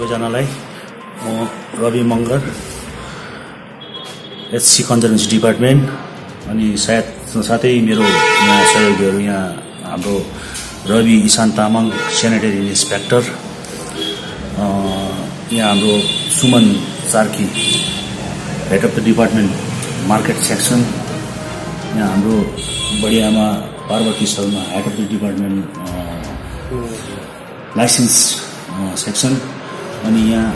सबैजनालाई म Ravi Mangar HC conservancy department अनि सायद साथै मेरो यहाँ सहयोगीहरू यहाँ हाम्रो रवि इशान तामाङ सेनेटरी इन्सपेक्टर यहाँ हाम्रो Suman Sarki head of the department market section यहाँ हाम्रो बढी आमा Parvati Sharma head of the department license section. अनि यहाँ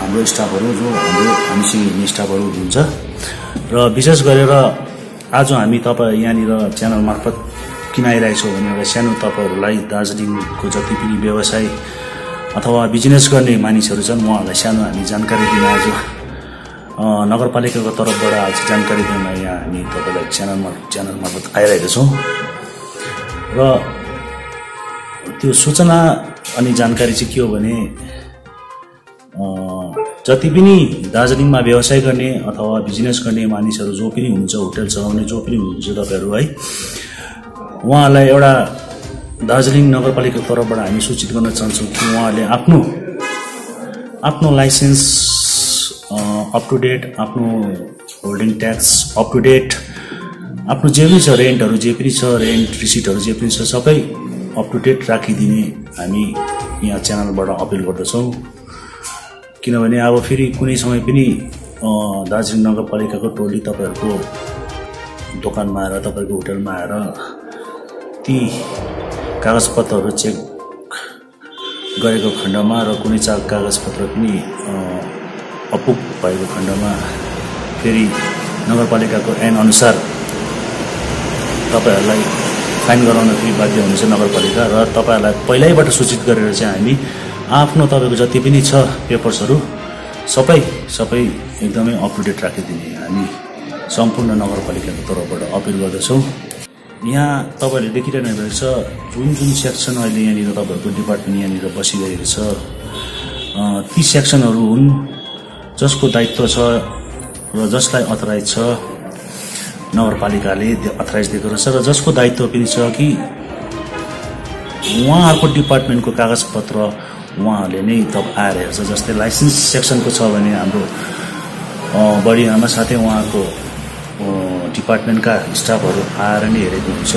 हाम्रो स्टाफहरू जो हाम्रो हामीसँग हिँड्ने स्टाफहरू हुनुहुन्छ। र विशेष गरेर आज हामी तपाईँ यहाँनिर च्यानल मार्फत किन आइरहेछौँ भने एउटा सानो तपाईँहरूलाई दार्जिलिङको जति पनि व्यवसाय अथवा बिजनेस गर्ने मानिसहरू छन् उहाँहरूलाई सानो हामी जानकारी दिन आज नगरपालिकाको तर्फबाट आज जानकारी दिन यहाँ हामी तपाईँलाई च्यानल मार्फत च्यानल मार्फत आइरहेका छौँ र त्यो सूचना अनि जानकारी चाहिँ के हो भने जति पनि दार्जिलिङमा व्यवसाय गर्ने अथवा बिजनेस गर्ने मानिसहरू जो पनि हुनुहुन्छ होटल चलाउने जो पनि हुनुहुन्छ तपाईँहरू है उहाँहरूलाई एउटा दार्जिलिङ नगरपालिकाको तर्फबाट हामी सूचित गर्न चाहन्छौँ कि उहाँहरूले आफ्नो आफ्नो लाइसेन्स अप टु डेट आफ्नो holding tax up to date आफ्नो जे पनि छ रेन्टहरू जे पनि छ रेन्ट रिसिटहरू जे पनि छ सबै अप टु डेट राखिदिने हामी यहाँ च्यानलबाट अपिल गर्दछौँ। किनभने अब फेरि कुनै समय पनि दार्जिलिङ नगरपालिकाको टोली तपाईँहरूको दोकानमा आएर तपाईँहरूको होटलमा आएर ती कागजपत्रहरू चेक गरेको खण्डमा र कुनै चा कागजपत्र पनि अपुग भएको खण्डमा फेरि नगरपालिकाको ऐन अनुसार तपाईँहरूलाई फाइन गराउन फेरि बाध्य हुनेछ नगरपालिका र तपाईँहरूलाई पहिल्यैबाट सूचित गरेर चाहिँ हामी आफ्नो तपाईँको जति पनि छ पेपर्सहरू सबै सबै एकदमै अप टु डेट राखिदिने हामी सम्पूर्ण नगरपालिकाको तर्फबाट अपिल गर्दछौँ। यहाँ तपाईँहरूले देखिरहनु भएको छ जुन जुन सेक्सन अहिले यहाँनिर तपाईँहरूको डिपार्टमेन्ट यहाँनिर बसिरहेको छ ती सेक्सनहरू हुन् जसको दायित्व छ र जसलाई अथराइज छ नगरपालिकाले अथराइज दिएको रहेछ र जसको दायित्व पनि छ कि उहाँहरूको डिपार्टमेन्टको कागजपत्र उहाँहरूले नै तब आएर हेर्छ जस्तै लाइसेन्स सेक्सनको छ भने हाम्रो बढी आमा साथै उहाँको डिपार्टमेन्टका स्टाफहरू आएर नै हेरेको हुन्छ।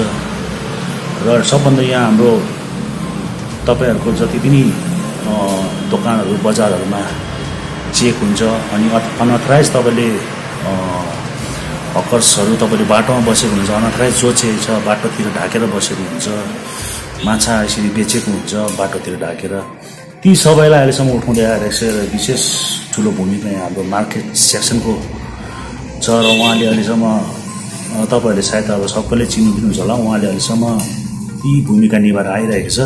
र सबभन्दा यहाँ हाम्रो तपाईँहरूको जति पनि दोकानहरू बजारहरूमा चेक हुन्छ अनि अनअथराइज तपाईँले हकर्सहरू तपाईँले बाटोमा बसेको हुन्छ अनअथराइज जो चाहिँ छ बाटोतिर ढाकेर बसेको हुन्छ माछा यसरी बेचेको हुन्छ बाटोतिर ढाकेर। ती सबैलाई अहिलेसम्म उठाउँदै आइरहेको छ र विशेष ठुलो भूमिका यहाँ हाम्रो मार्केट सेक्सनको छ र उहाँले अहिलेसम्म तपाईँहरूले सायद अब सबैले चिन्नु पनि हुन्छ होला उहाँले अहिलेसम्म ती भूमिका निभाएर आइरहेको छ।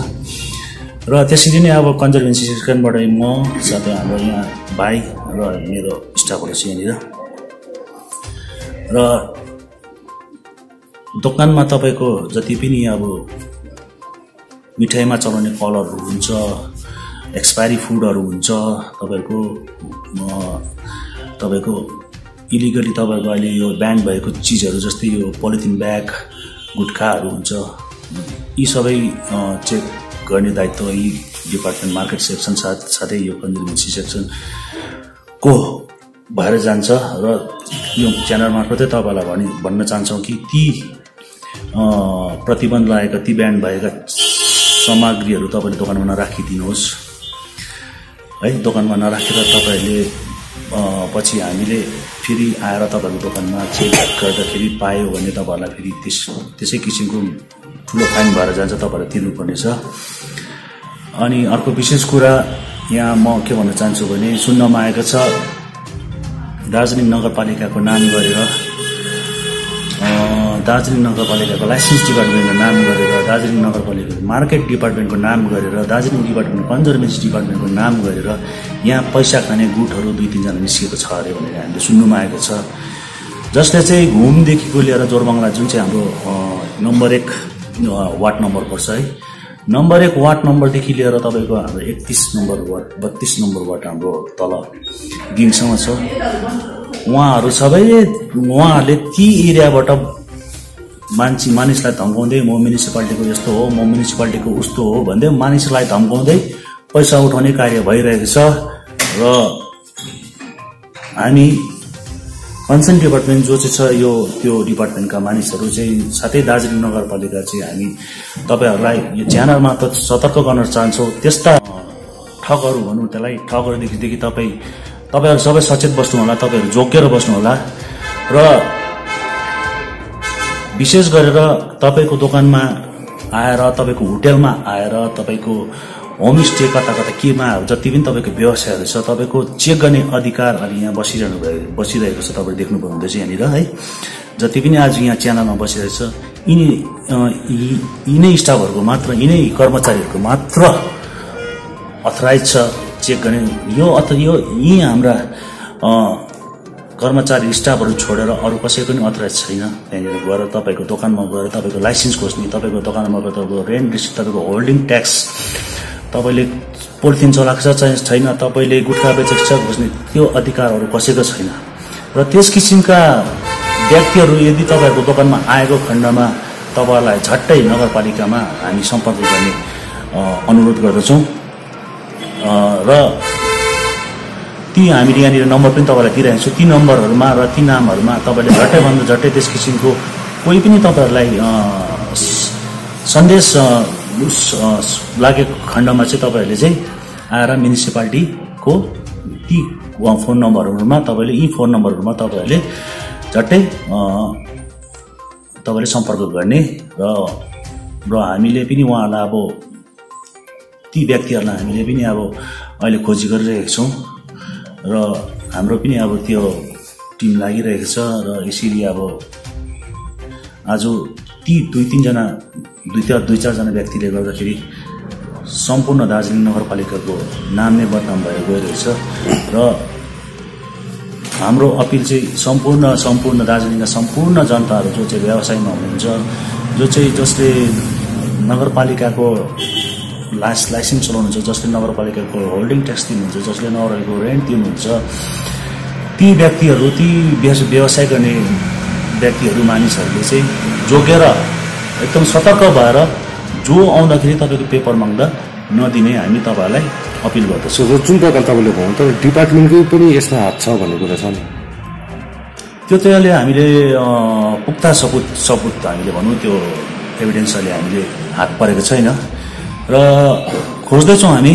र त्यसरी नै अब कन्जर्भेन्सी सेक्सनबाट म साथै हाम्रो यहाँ भाइ र मेरो स्टाफहरू छ यहाँनिर। र दोकानमा तपाईँको जति पनि अब मिठाईमा चलाउने कलरहरू हुन्छ एक्सपायरी फुडहरू हुन्छ तपाईँहरूको तपाईँको इलिगली तपाईँहरूको अहिले यो ब्यान्ड भएको चिजहरू जस्तै यो पोलिथिन ब्याग गुट्खाहरू हुन्छ यी सबै चेक गर्ने दायित्व यी डिपार्टमेन्ट मार्केट सेक्सन साथ साथै यो कन्जर्भेन्सी सेक्सनको भएर जान्छ र यो च्यानल मार्फतै तपाईँलाई भनि भन्न चाहन्छौँ कि ती प्रतिबन्ध लागेका ती ब्यान्ड भएका सामग्रीहरू तपाईँले दोकानमा नराखिदिनुहोस् है दोकानमा नराखेर तपाईँहरूले पछि हामीले फेरि आएर तपाईँहरूको दोकानमा चेक गर्दाखेरि पायो भने तपाईँहरूलाई फेरि त्यस त्यसै किसिमको ठुलो फाइन भएर जान्छ तपाईँहरूले तिर्नुपर्नेछ। अनि अर्को विशेष कुरा यहाँ म के भन्न चाहन्छु भने सुन्नमा आएको छ दार्जिलिङ नगरपालिकाको नाम गरेर दार्जिलिङ नगरपालिकाको लाइसेन्स डिपार्टमेन्टको नाम गरेर दार्जिलिङ नगरपालिकाको मार्केट डिपार्टमेन्टको नाम गरेर दार्जिलिङ डिपार्टमेन्ट कन्जर्भेन्सी डिपार्टमेन्टको नाम गरेर यहाँ पैसा खाने गुटहरू दुई तिनजना निस्किएको छ अरे भनेर हामीले सुन्नुमा आएको छ। जसले चाहिँ घुमदेखिको लिएर जोरबङ्गला जुन चाहिँ हाम्रो नम्बर एक वार्ड नम्बर पर्छ है। नम्बर एक वार्ड नम्बरदेखि लिएर तपाईँको हाम्रो एकतिस नम्बर वार्ड बत्तिस नम्बर वार्ड हाम्रो तल गिङसम्म छ। उहाँहरू सबैले उहाँहरूले ती एरियाबाट मान्छे मानिसलाई धम्काउँदै म म्युनिसिपालिटीको यस्तो हो म म्युनिसिपालिटीको उस्तो हो भन्दै मानिसलाई धम्काउँदै पैसा उठाउने कार्य भइरहेको छ र हामी कन्सर्न डिपार्टमेन्ट जो चाहिँ छ यो त्यो डिपार्टमेन्टका मानिसहरू चाहिँ साथै दार्जिलिङ नगरपालिका चाहिँ हामी तपाईँहरूलाई यो च्यानल मार्फत सतर्क गर्न चाहन्छौँ। त्यस्ता ठगहरू भनौँ त्यसलाई ठगहरूदेखिदेखि तपाईँ तपाईँहरू सबै सचेत बस्नुहोला तपाईँहरू जोगिएर बस्नुहोला र विशेष गरेर तपाईँको दोकानमा आएर तपाईँको होटेलमा आएर तपाईँको होमस्टे कता कता केमा जति पनि तपाईँको व्यवसायहरू छ तपाईँको चेक गर्ने अधिकार अनि यहाँ बसिरहनु भएको बसिरहेको छ तपाईँले देख्नु हुँदैछ यहाँनिर है। जति पनि आज यहाँ च्यानलमा बसिरहेको छ यिनी यिनै स्टाफहरूको मात्र यिनै कर्मचारीहरूको मात्र अथराइज छ चेक गर्ने। यो अथ यो यी हाम्रा कर्मचारी स्टाफहरू छोडेर अरू कसैको पनि अथराइज छैन त्यहाँनिर गएर तपाईँको दोकानमा गएर तपाईँको लाइसेन्स खोज्ने तपाईँको दोकानमा गएर तपाईँको रेन्ट रिसिप्ट तपाईँको होल्डिङ ट्याक्स तपाईँले पोलिथिन चलाएको छ छैन तपाईँले गुटखा बेचेको छ खोज्ने त्यो अधिकारहरू कसैको छैन। र त्यस किसिमका व्यक्तिहरू यदि तपाईँहरूको दोकानमा आएको खण्डमा तपाईँहरूलाई झट्टै नगरपालिकामा हामी सम्पर्क गर्ने अनुरोध गर्दछौँ। र ती हामीले यहाँनिर नम्बर पनि तपाईँलाई दिइरहेको छौँ। ती नम्बरहरूमा र ती नामहरूमा तपाईँले झट्टै भन्दा झट्टै त्यस किसिमको कोही पनि तपाईँहरूलाई सन्देश लागेको खण्डमा चाहिँ तपाईँहरूले चाहिँ आएर म्युनिसिपालिटीको ती फोन नम्बरहरूमा तपाईँले यी फोन नम्बरहरूमा तपाईँहरूले झट्टै तपाईँले सम्पर्क गर्ने र र हामीले पनि उहाँहरूलाई अब ती व्यक्तिहरूलाई हामीले पनि अब अहिले खोजी गरिरहेका छौँ। र हाम्रो पनि अब त्यो टिम लागिरहेको छ र यसरी अब आज ती दुई तिनजना दुई चार दुई चारजना व्यक्तिले गर्दाखेरि सम्पूर्ण दार्जिलिङ नगरपालिकाको नाम नै बदनाम भएर गइरहेछ। र हाम्रो अपिल चाहिँ सम्पूर्ण सम्पूर्ण दार्जिलिङका सम्पूर्ण जनताहरू जो चाहिँ व्यवसायमा हुनुहुन्छ जो चाहिँ जसले नगरपालिकाको लाइस लाइसेन्स चलाउनुहुन्छ जसले नगरपालिकाको होल्डिङ ट्याक्स दिनुहुन्छ जसले नगरपालिकाको रेन्ट दिनुहुन्छ। ती व्यक्तिहरू ती व्यवस- व्यवसाय गर्ने व्यक्तिहरू मानिसहरूले चाहिँ जोगेर एकदम सतर्क भएर जो आउँदाखेरि तपाईँको पेपर माग्दा नदिने हामी तपाईँहरूलाई अपिल गर्दछौँ। जो- जुन प्रकार तपाईँले भन्नु तर डिपार्टमेन्टकै पनि यसमा हात छ भन्ने कुरा छ नि। त्यो चाहिँ अहिले हामीले पुख्ता सबुत सबुत हामीले भनौँ त्यो एभिडेन्स अहिले हामीले हात परेको छैन। र खोज्दैछौँ हामी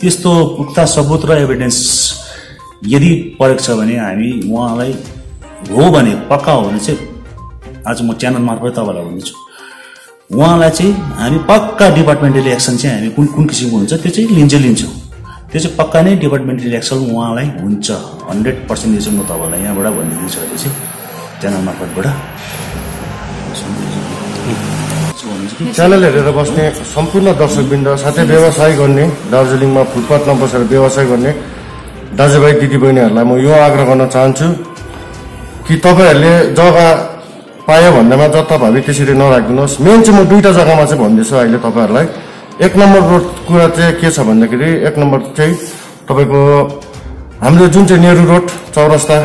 त्यस्तो पुख्ता सबुत र एभिडेन्स यदि परेको छ भने हामी उहाँलाई हो भने पक्का हो भने चाहिँ आज म च्यानल मार्फत तपाईँलाई भन्दैछु। उहाँलाई चाहिँ हामी पक्का डिपार्टमेन्टल एक्सन चाहिँ हामी कुन कुन किसिमको हुन्छ त्यो चाहिँ लिन्छ लिन्छौँ। त्यो चाहिँ पक्का नै डिपार्टमेन्टल एक्सन उहाँलाई हुन्छ। हन्ड्रेड पर्सेन्ट चाहिँ म तपाईँलाई यहाँबाट भनिदिन्छु अहिले चाहिँ। च्यानल मार्फतबाट। च्यानल हेरेर बस्ने सम्पूर्ण दर्शकवृन्द साथै व्यवसाय गर्ने दार्जिलिङमा फुटपाथमा बसेर व्यवसाय गर्ने दाजुभाइ दिदीबहिनीहरूलाई म यो आग्रह गर्न चाहन्छु कि तपाईँहरूले जग्गा पायो भन्दामा जताभावी त्यसरी नराखिदिनुहोस्। मेन चाहिँ म दुईवटा जग्गामा चाहिँ भन्दैछु अहिले तपाईँहरूलाई। एक नम्बर रोड कुरा चाहिँ के छ भन्दाखेरि एक नम्बर चाहिँ तपाईँको हाम्रो जुन चाहिँ नेहरू रोड चौरस्ता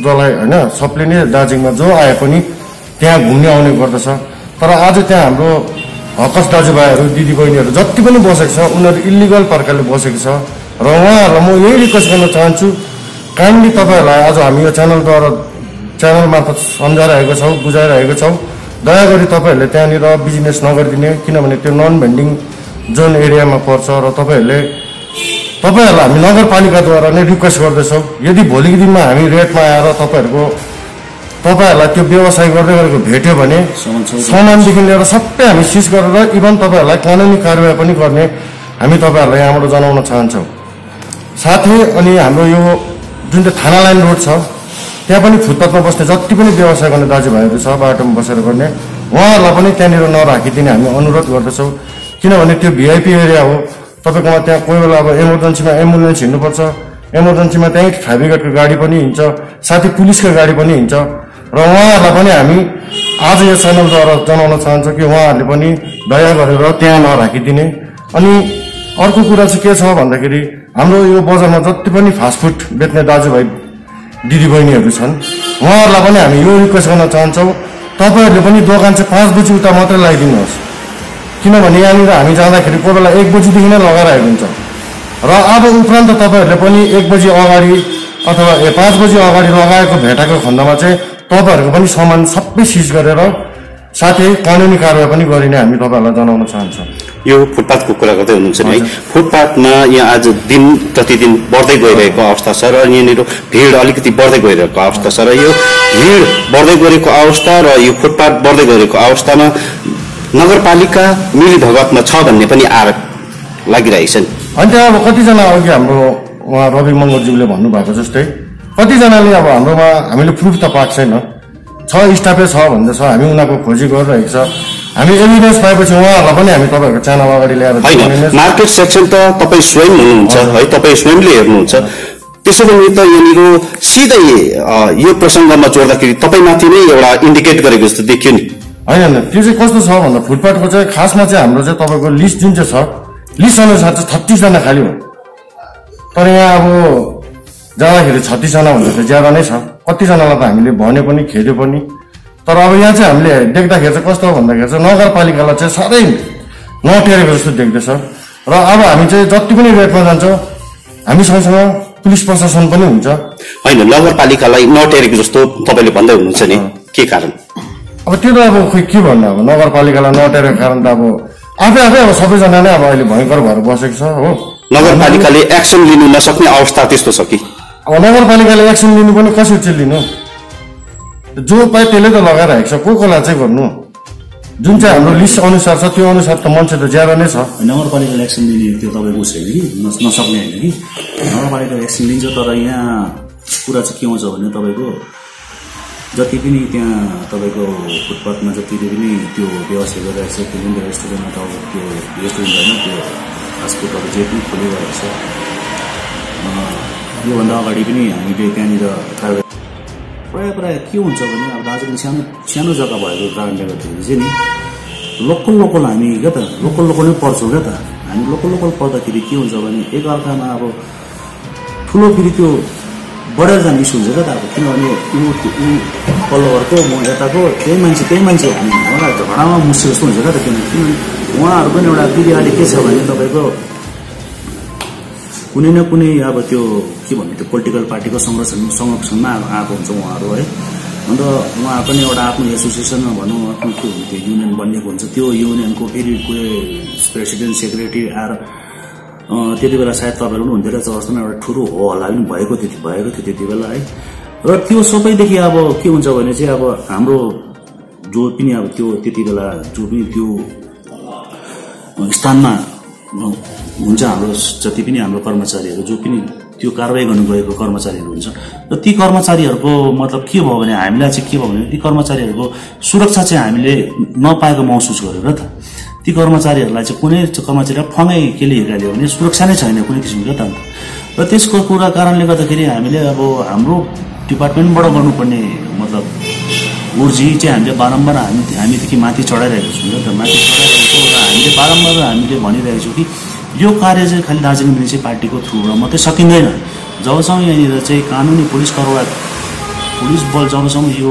जसलाई होइन सबले नै दार्जिलिङमा जो आए पनि त्यहाँ घुम्ने आउने गर्दछ। तर आज त्यहाँ हाम्रो हकस दाजुभाइहरू दिदीबहिनीहरू जति पनि बसेको छ उनीहरू इलिगल प्रकारले बसेको छ। र उहाँहरूलाई म यही रिक्वेस्ट गर्न चाहन्छु काइन्डली तपाईँहरूलाई आज हामी यो च्यानलद्वारा च्यानल मार्फत सम्झाइरहेको छौँ बुझाइरहेको छौँ। दया गरी तपाईँहरूले त्यहाँनिर बिजनेस नगरिदिने किनभने त्यो नन भेन्डिङ जोन एरियामा पर्छ र तपाईँहरूले तपाईँहरूलाई हामी नगरपालिकाद्वारा नै रिक्वेस्ट गर्दैछौँ। यदि भोलिको दिनमा हामी रेटमा आएर तपाईँहरूको तपाईँहरूलाई त्यो व्यवसाय गर्दै गरेको भेट्यो भने सामानदेखि लिएर सबै हामी सिज गरेर इभन तपाईँहरूलाई कानुनी कारवाही पनि गर्ने हामी तपाईँहरूलाई यहाँबाट जनाउन चाहन्छौँ। साथै अनि हाम्रो यो जुन चाहिँ थाना लाइन रोड छ त्यहाँ पनि फुटपाथमा बस्ने जति पनि व्यवसाय गर्ने दाजुभाइहरू छ बाटोमा बसेर गर्ने उहाँहरूलाई पनि त्यहाँनिर नराखिदिने हामी अनुरोध गर्दछौँ। किनभने त्यो भिआइपी एरिया हो तपाईँकोमा त्यहाँ कोही बेला अब इमर्जेन्सीमा एम्बुलेन्स हिँड्नुपर्छ इमर्जेन्सीमा त्यहीँ ब्रिगेडको गाडी पनि हिँड्छ साथै पुलिसको गाडी पनि हिँड्छ। र उहाँहरूलाई पनि हामी आज यो च्यानलद्वारा जनाउन चाहन्छौँ कि उहाँहरूले पनि दया गरेर त्यहाँ नराखिदिने। अनि अर्को कुरा चाहिँ के छ भन्दाखेरि हाम्रो यो बजारमा जति पनि फास्टफुड बेच्ने दाजुभाइ दिदीबहिनीहरू छन् उहाँहरूलाई पनि हामी यो रिक्वेस्ट गर्न चाहन्छौँ तपाईँहरूले पनि दोकान चाहिँ पाँच बजी उता मात्रै लगाइदिनुहोस्। किनभने यहाँनिर हामी जाँदाखेरि कोही बेला एक बजीदेखि नै लगाइरहेको हुन्छ र अब उपरान्त तपाईँहरूले पनि एक बजी अगाडि अथवा ए पाँच बजी अगाडि लगाएको भेटाएको खण्डमा चाहिँ तपाईँहरूको पनि सामान सबै सिज गरेर साथै कानुनी कारवाही पनि गरिने हामी तपाईँहरूलाई जनाउन चाहन्छौँ। यो फुटपाथको कुरा गर्दै हुनुहुन्छ नि है। फुटपाथमा यहाँ आज दिन प्रतिदिन बढ्दै गइरहेको अवस्था छ र यहाँनिर भिड अलिकति बढ्दै गइरहेको अवस्था छ र यो भिड बढ्दै गएको अवस्था र यो फुटपाथ बढ्दै गएको अवस्थामा नगरपालिका मिलिभगतमा छ भन्ने पनि आरोप लागिरहेको छ नि। अनि त्यहाँ अब कतिजना अघि हाम्रो उहाँ रवि मङ्गलज्यूले भन्नुभएको जस्तै कतिजनाले अब हाम्रोमा हामीले प्रुफ त पाएको छैन। छ स्टाफै छ भन्दैछ हामी उनीहरूको खोजी गरिरहेको छ। हामी एभिडेन्स पाएपछि उहाँहरूलाई पनि हामी तपाईँहरूको च्यानल अगाडि ल्याएर। मार्केट सेक्सन त तपाईँ स्वयं हुनुहुन्छ है तपाईँ स्वयंले हेर्नुहुन्छ। त्यसो भने त यहाँनिर सिधै यो प्रसङ्गमा जोड्दाखेरि तपाईँमाथि नै एउटा इन्डिकेट गरेको जस्तो देखियो नि। होइन होइन त्यो चाहिँ कस्तो छ भन्दा फुटपाथको चाहिँ खासमा चाहिँ हाम्रो चाहिँ तपाईँको लिस्ट जुन चाहिँ छ लिस्ट अनुसार चाहिँ छत्तिसजना खालि हो तर यहाँ अब जाँदाखेरि छत्तिसजना भन्दा चाहिँ ज्यादा नै छ। कतिजनालाई त हामीले भन्यो पनि खेद्यो पनि। तर अब यहाँ चाहिँ हामीले देख्दाखेरि चाहिँ कस्तो हो भन्दाखेरि चाहिँ नगरपालिकालाई चाहिँ साह्रै नटेरेको जस्तो देख्दैछ। र अब हामी चाहिँ जति पनि रेटमा जान्छौँ हामी सँगसँग पुलिस प्रशासन पनि हुन्छ। होइन नगरपालिकालाई नटेरेको जस्तो तपाईँले भन्दै हुनुहुन्छ नि। के कारण? अब त्यो त अब खोइ के भन्नु अब? नगरपालिकालाई नटेरेको कारण त अब आफै आफै अब सबैजना नै अब अहिले भयङ्कर भएर बसेको छ हो। नगरपालिकाले एक्सन लिनु नसक्ने अवस्था त्यस्तो छ कि? नगरपालिकाले एक्सन लिनु पनि कसरी चाहिँ लिनु जो पायो त्यसले त लगाइरहेको छ। को कोलाई चाहिँ गर्नु? जुन चाहिँ हाम्रो लिस्ट अनुसार छ त्यो अनुसार त मान्छे त ज्यादा नै छ। नगरपालिकाले एक्सन लिने त्यो तपाईँको छैन कि? नस- नसक्ने होइन कि? नगरपालिकाले एक्सन लिन्छ तर यहाँ कुरा चाहिँ के आउँछ भने तपाईँको जति पनि त्यहाँ तपाईँको फुटपाथमा जति पनि त्यो व्यवस्था गरिरहेको छ त्यो पनि रेस्टुरेन्ट अथवा त्यो रेस्टुरेन्ट होइन त्यो फास्टफुडहरू जे पनि खोलिरहेको छ योभन्दा अगाडि पनि हामीले त्यहाँनिर प्रायः प्रायः के हुन्छ भने अब दार्जिलिङ सानो सानो जग्गा भएको कारणले गर्दाखेरि चाहिँ नि लोकल लोकल हामी क्या त लोकल लोकल नै पर्छौँ क्या त। हामी लोकल लोकल पर्दाखेरि के हुन्छ भने एकअर्कामा अब ठुलो फेरि त्यो बढेर जाने इस्यु हुन्छ क्या त अब किनभने ऊ ऊ पल्लो घरको म यताको त्यही मान्छे त्यही मान्छे हामी। झगडामा मुस्यो जस्तो हुन्छ क्या त किनभने किनभने उहाँहरू पनि एउटा अहिले के छ भने तपाईँको कुनै न कुनै अब त्यो के भन्नु त्यो पोलिटिकल पार्टीको संरक्षण संरक्षणमा आएको हुन्छ उहाँहरू है। अन्त उहाँ पनि एउटा आफ्नो एसोसिएसनमा भनौँ आफ्नो के हुन्छ त्यो युनियन बनिएको हुन्छ। त्यो युनियनको फेरि कुनै प्रेसिडेन्ट सेक्रेटरी आएर त्यति बेला सायद तपाईँहरू पनि हुन्थ्यो रहेछ जस्तो एउटा ठुलो हो हल्ला पनि भएको त्यति भएको थियो त्यति बेला है। र त्यो सबैदेखि अब के हुन्छ भने चाहिँ अब हाम्रो जो पनि अब त्यो त्यति बेला जो पनि त्यो स्थानमा हुन्छ हाम्रो जति पनि हाम्रो कर्मचारीहरू जो पनि त्यो कारवाही गर्नु गएको कर्मचारीहरू हुन्छ। र ती कर्मचारीहरूको मतलब के भयो भने हामीलाई चाहिँ के भयो भने ती कर्मचारीहरूको सुरक्षा चाहिँ हामीले नपाएको महसुस गरेर त ती कर्मचारीहरूलाई चाहिँ कुनै कर्मचारीलाई फमै केले हिर्काल्यो भने सुरक्षा नै छैन कुनै किसिमको त। र त्यसको कुरा कारणले गर्दाखेरि हामीले अब हाम्रो डिपार्टमेन्टबाट गर्नुपर्ने मतलब उर्जी चाहिँ हामीले बारम्बार हामी हामीदेखि माथि चढाइरहेको छौँ र त माथि चढाइरहेको र हामीले बारम्बार हामीले भनिरहेको छौँ कि यो कार्य चाहिँ खालि दार्जिलिङ म्युनिसिपालिटीको थ्रुबाट मात्रै सकिँदैन। जबसम्म यहाँनिर चाहिँ कानुनी पुलिस कारवाही पुलिस बल जबसम्म यो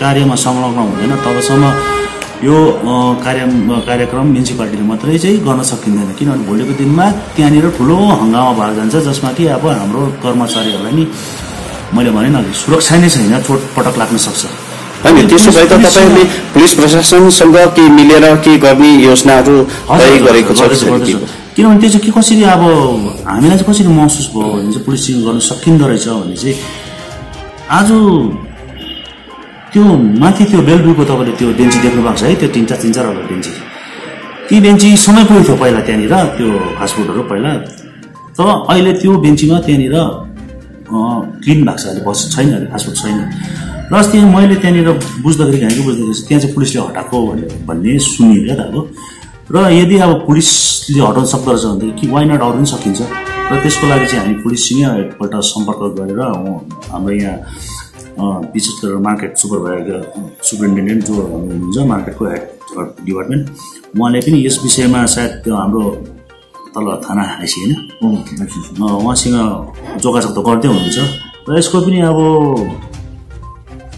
कार्यमा संलग्न हुँदैन तबसम्म यो कार्य कार्यक्रम म्युनिसिपालिटीले मात्रै चाहिँ गर्न सकिँदैन। किनभने भोलिको दिनमा त्यहाँनिर ठुलो हङ्गामा भएर जान्छ जसमा कि अब हाम्रो कर्मचारीहरूलाई नि मैले भने नि सुरक्षा नै छैन चोटपटक लाग्न सक्छ। होइन त्यसो भए त तपाईँले पुलिस प्रशासनसँग के मिलेर के गर्ने योजनाहरू गरेको छ। किनभने त्यो चाहिँ के कसरी अब हामीलाई चाहिँ कसरी महसुस भयो भने चाहिँ पुलिसिङ गर्न सकिँदो रहेछ भने चाहिँ आज त्यो माथि त्यो बेलबुको तपाईँले त्यो बेन्ची देख्नु भएको छ है त्यो तिन चार तिन चारवटा बेन्ची। ती बेन्ची समय पुगेको थियो पहिला त्यहाँनिर त्यो फास्टफुडहरू पहिला। तर अहिले त्यो बेन्चीमा त्यहाँनिर क्लिन भएको छ अहिले बस छैन अहिले फास्टफुड छैन। प्लस त्यहाँ मैले त्यहाँनिर बुझ्दाखेरि घाइको बुझ्दाखेरि त्यहाँ चाहिँ पुलिसले हटाएको भन्ने सुनियो क्या त अब। र यदि अब पुलिसले हटाउन सक्दो रहेछ भने कि वाइ नट अरू पनि सकिन्छ? र त्यसको लागि चाहिँ हामी पुलिससँग एकपल्ट सम्पर्क गरेर हाम्रो यहाँ विशेष गरेर मार्केट सुपरभाइजर सुपरिन्टेन्डेन्ट जो हुनुहुन्छ मार्केटको हेड डिपार्टमेन्ट उहाँले पनि यस विषयमा सायद त्यो हाम्रो तल थाना आइसी होइन? उहाँसँग जोगाजोग त गर्दै हुनुहुन्छ। र यसको पनि अब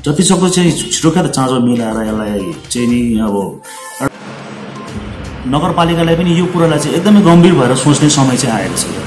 जतिसक्दो चाहिँ छिटो क्या त चाँजो मिलाएर यसलाई चाहिँ नि अब नगरपालिकालाई पनि यो कुरालाई चाहिँ एकदमै गम्भीर भएर सोच्ने समय चाहिँ आएको छ।